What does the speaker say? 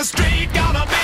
the street, gotta be